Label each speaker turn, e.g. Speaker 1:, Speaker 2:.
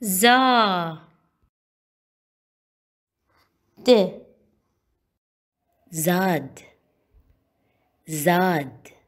Speaker 1: za. D zad. Zad.